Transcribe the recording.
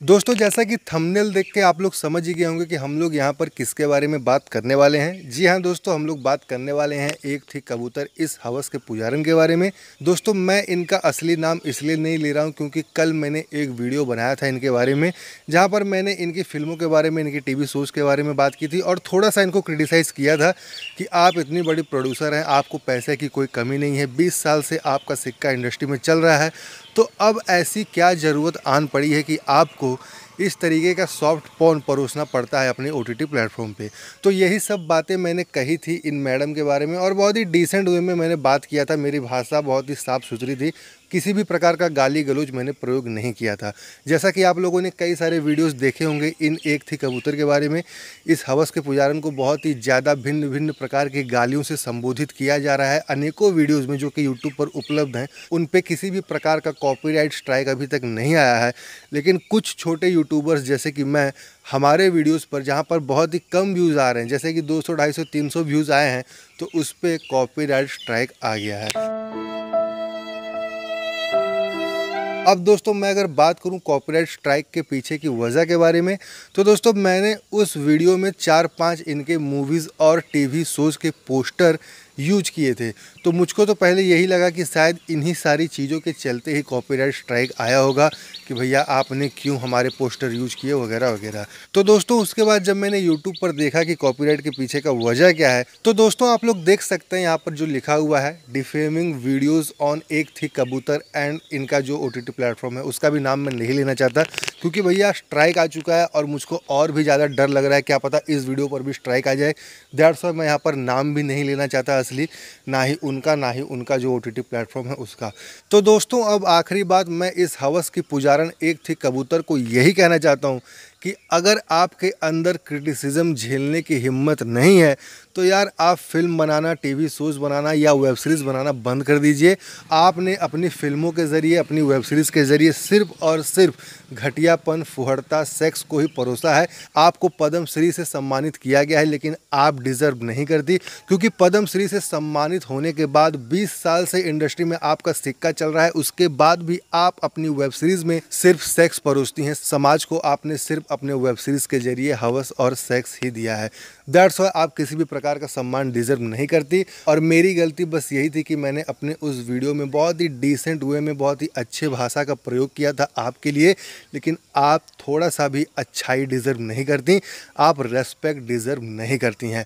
दोस्तों, जैसा कि थंबनेल देख के आप लोग समझ ही गए होंगे कि हम लोग यहाँ पर किसके बारे में बात करने वाले हैं। जी हाँ दोस्तों, हम लोग बात करने वाले हैं एक थी कबूतर इस हवस के पुजारन के बारे में। दोस्तों, मैं इनका असली नाम इसलिए नहीं ले रहा हूँ क्योंकि कल मैंने एक वीडियो बनाया था इनके बारे में, जहाँ पर मैंने इनकी फ़िल्मों के बारे में, इनकी टीवी शोज़ के बारे में बात की थी और थोड़ा सा इनको क्रिटिसाइज़ किया था कि आप इतनी बड़ी प्रोड्यूसर हैं, आपको पैसे की कोई कमी नहीं है, बीस साल से आपका सिक्का इंडस्ट्री में चल रहा है। तो अब ऐसी क्या ज़रूरत आन पड़ी है कि आपको इस तरीके का सॉफ्ट पोन परोसना पड़ता है अपने ओ टी प्लेटफॉर्म पे। तो यही सब बातें मैंने कही थी इन मैडम के बारे में और बहुत ही डिसेंट वे में मैंने बात किया था। मेरी भाषा बहुत ही साफ़ सुथरी थी। किसी भी प्रकार का गाली गलोच मैंने प्रयोग नहीं किया था। जैसा कि आप लोगों ने कई सारे वीडियोस देखे होंगे इन एक थी कबूतर के बारे में। इस हवस के पुजारन को बहुत ही ज़्यादा भिन्न भिन्न प्रकार की गालियों से संबोधित किया जा रहा है। अनेकों वीडियोस में जो कि यूट्यूब पर उपलब्ध हैं उन पर किसी भी प्रकार का कॉपीराइट स्ट्राइक अभी तक नहीं आया है। लेकिन कुछ छोटे यूट्यूबर्स जैसे कि मैं हमारे वीडियोस पर जहाँ पर बहुत ही कम व्यूज़ आ रहे हैं जैसे कि 200, 250, 300 व्यूज़ आए हैं तो उस पर कॉपीराइट स्ट्राइक आ गया है। अब दोस्तों मैं अगर बात करूँ कॉपीराइट स्ट्राइक के पीछे की वजह के बारे में तो दोस्तों मैंने उस वीडियो में चार पाँच इनके मूवीज़ और टीवी शोज़ के पोस्टर यूज़ किए थे। तो मुझको तो पहले यही लगा कि शायद इन्हीं सारी चीज़ों के चलते ही कॉपीराइट स्ट्राइक आया होगा कि भैया आपने क्यों हमारे पोस्टर यूज़ किए वगैरह वगैरह। तो दोस्तों, उसके बाद जब मैंने यूट्यूब पर देखा कि कॉपीराइट के पीछे का वजह क्या है तो दोस्तों, आप लोग देख सकते हैं यहाँ पर जो लिखा हुआ है डिफेमिंग वीडियोज़ ऑन एक थी कबूतर एंड इनका जो ओ प्लेटफॉर्म है, उसका भी नाम मैं नहीं लेना चाहता, क्योंकि भैया स्ट्राइक आ चुका है और मुझको और भी ज़्यादा डर लग रहा है, क्या पता इस वीडियो पर भी स्ट्राइक आ जाए। दैट्स वाई मैं यहाँ पर नाम भी नहीं लेना चाहता असली, ना ही उनका, ना ही उनका जो ओ टी प्लेटफॉर्म है उसका। तो दोस्तों, अब आखिरी बात, मैं इस हवस की पुजारण एक थी कबूतर को यही कहना चाहता हूँ कि अगर आपके अंदर क्रिटिसिज्म झेलने की हिम्मत नहीं है तो यार आप फ़िल्म बनाना टीवी शोज़ बनाना या वेब सीरीज़ बनाना बंद कर दीजिए। आपने अपनी फ़िल्मों के ज़रिए, अपनी वेब सीरीज़ के ज़रिए सिर्फ़ और सिर्फ़ घटियापन, फुहड़ता सेक्स को ही परोसा है। आपको पद्म श्री से सम्मानित किया गया है, लेकिन आप डिज़र्व नहीं करती। क्योंकि पद्म श्री से सम्मानित होने के बाद 20 साल से इंडस्ट्री में आपका सिक्का चल रहा है, उसके बाद भी आप अपनी वेब सीरीज़ में सिर्फ़ सेक्स परोसती हैं। समाज को आपने सिर्फ़ अपने वेब सीरीज़ के ज़रिए हवस और सेक्स ही दिया है। दैट्स वाई आप किसी भी प्रकार का सम्मान डिज़र्व नहीं करती। और मेरी गलती बस यही थी कि मैंने अपने उस वीडियो में बहुत ही डिसेंट वे में बहुत ही अच्छे भाषा का प्रयोग किया था आपके लिए, लेकिन आप थोड़ा सा भी अच्छाई डिज़र्व नहीं करती। आप रेस्पेक्ट डिज़र्व नहीं करती हैं।